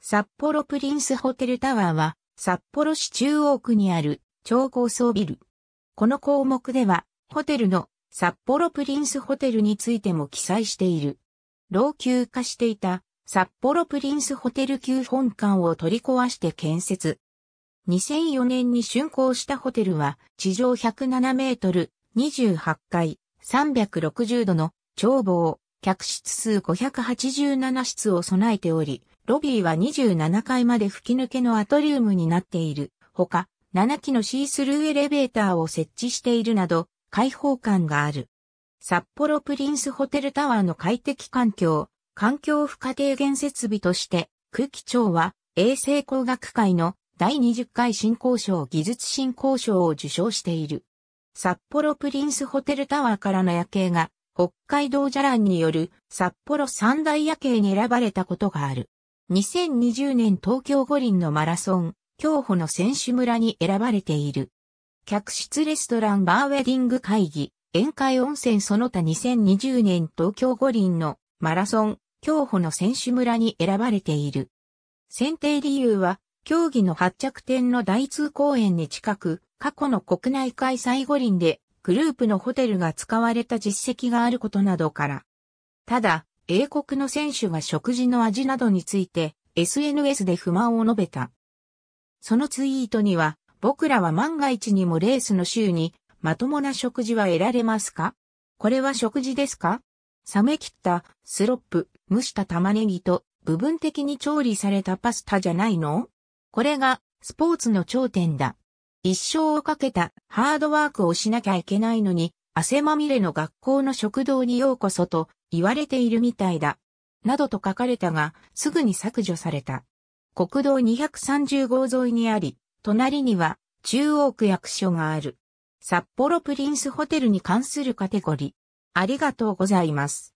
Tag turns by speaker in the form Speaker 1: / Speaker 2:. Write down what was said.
Speaker 1: 札幌プリンスホテルタワーは、札幌市中央区にある超高層ビル。この項目では、ホテルの札幌プリンスホテルについても記載している。老朽化していた札幌プリンスホテル旧本館を取り壊して建設。2004年に竣工したホテルは地上107メートル、28階、360度の眺望、客室数587室を備えており、ロビーは27階まで吹き抜けのアトリウムになっている。ほか、7機のシースルーエレベーターを設置しているなど、開放感がある。札幌プリンスホテルタワーの快適環境、環境負荷低減設備として、空気庁は衛生工学会の第20回新交渉技術振興賞を受賞している。札幌プリンスホテルタワーからの夜景が北海道ジャランによる札幌三大夜景に選ばれたことがある。2020年東京五輪のマラソン、競歩の選手村に選ばれている。客室レストランバーウェディング会議、宴会温泉その他2020年東京五輪のマラソン、競歩の選手村に選ばれている。選定理由は、競技の発着点の大通公園に近く、過去の国内開催五輪でグループのホテルが使われた実績があることなどから。ただ、英国の選手が食事の味などについて SNS で不満を述べた。そのツイートには、僕らは万が一にもレースの週にまともな食事は得られますか？これは食事ですか冷め切ったスロップ、蒸した玉ねぎと部分的に調理されたパスタじゃないのこれがスポーツの頂点だ。一生をかけたハードワークをしなきゃいけないのに汗まみれの学校の食堂にようこそと言われているみたいだ。などと書かれたが、すぐに削除された。国道230号沿いにあり、隣には中央区役所がある。札幌プリンスホテルに関するカテゴリー。ありがとうございます。